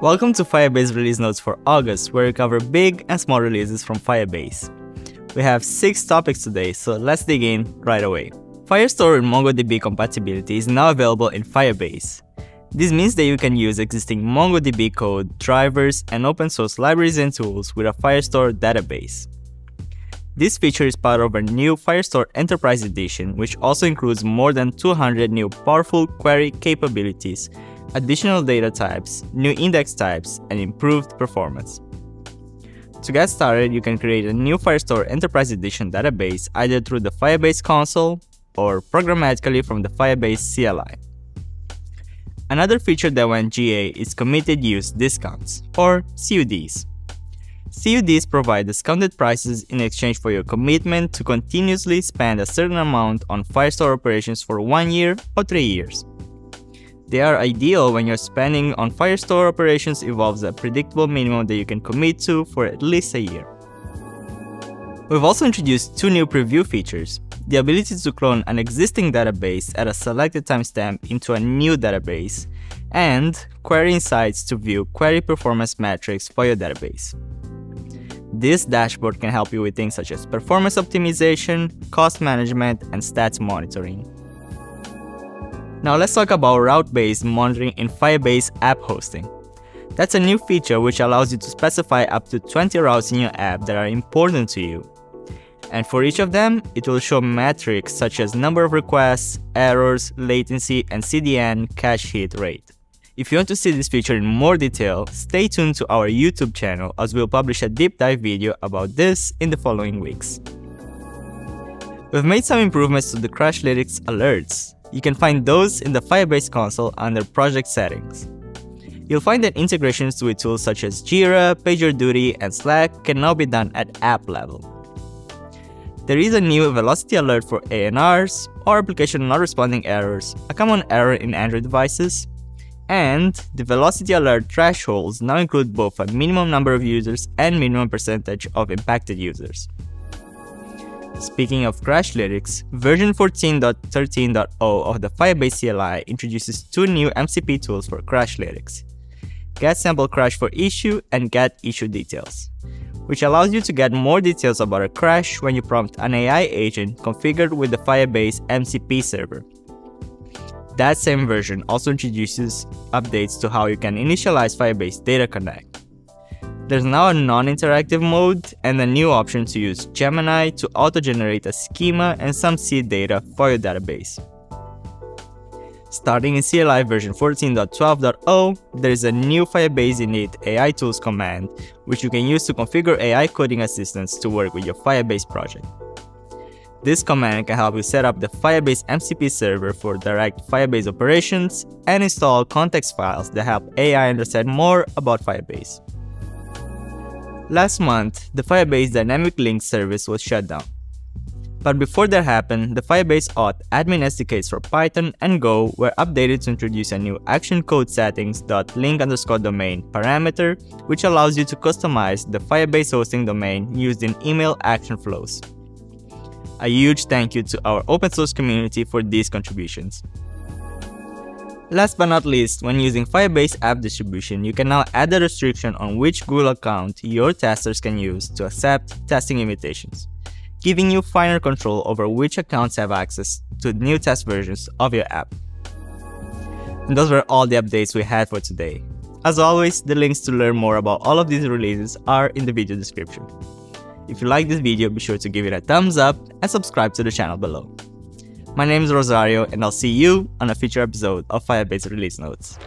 Welcome to Firebase Release Notes for August, where we cover big and small releases from Firebase. We have 6 topics today, so let's dig in right away. Firestore and MongoDB compatibility is now available in Firebase. This means that you can use existing MongoDB code, drivers, and open source libraries and tools with a Firestore database. This feature is part of our new Firestore Enterprise Edition, which also includes more than 200 new powerful query capabilities additional data types, new index types, and improved performance. To get started, you can create a new Firestore Enterprise Edition database either through the Firebase console or programmatically from the Firebase CLI. Another feature that went GA is committed use discounts, or CUDs. CUDs provide discounted prices in exchange for your commitment to continuously spend a certain amount on Firestore operations for one year or three years. They are ideal when your spending on Firestore operations involves a predictable minimum that you can commit to for at least a year. We've also introduced two new preview features, the ability to clone an existing database at a selected timestamp into a new database, and Query Insights to view query performance metrics for your database. This dashboard can help you with things such as performance optimization, cost management, and stats monitoring. Now let's talk about route-based monitoring in Firebase app hosting. That's a new feature which allows you to specify up to 20 routes in your app that are important to you. And for each of them, it will show metrics such as number of requests, errors, latency, and CDN cache hit rate. If you want to see this feature in more detail, stay tuned to our YouTube channel as we'll publish a deep dive video about this in the following weeks. We've made some improvements to the Crashlytics alerts, you can find those in the Firebase console under Project Settings. You'll find that integrations with tools such as Jira, PagerDuty, and Slack can now be done at app level. There is a new velocity alert for ANRs, or application not responding errors, a common error in Android devices, and the velocity alert thresholds now include both a minimum number of users and minimum percentage of impacted users. Speaking of Crashlytics, version 14.13.0 of the Firebase CLI introduces two new MCP tools for Crashlytics. Get sample crash for issue and get issue details, which allows you to get more details about a crash when you prompt an AI agent configured with the Firebase MCP server. That same version also introduces updates to how you can initialize Firebase Data Connect. There's now a non-interactive mode and a new option to use Gemini to auto-generate a schema and some seed data for your database. Starting in CLI version 14.12.0, there is a new Firebase init AI tools command, which you can use to configure AI coding assistants to work with your Firebase project. This command can help you set up the Firebase MCP server for direct Firebase operations and install context files that help AI understand more about Firebase. Last month, the Firebase Dynamic Link service was shut down. But before that happened, the Firebase auth admin SDKs for Python and Go were updated to introduce a new action code settings.link underscore domain parameter, which allows you to customize the Firebase hosting domain used in email action flows. A huge thank you to our open source community for these contributions. Last but not least, when using Firebase app distribution, you can now add a restriction on which Google account your testers can use to accept testing invitations, giving you finer control over which accounts have access to new test versions of your app. And those were all the updates we had for today. As always, the links to learn more about all of these releases are in the video description. If you like this video, be sure to give it a thumbs up and subscribe to the channel below. My name is Rosario, and I'll see you on a future episode of Firebase Release Notes.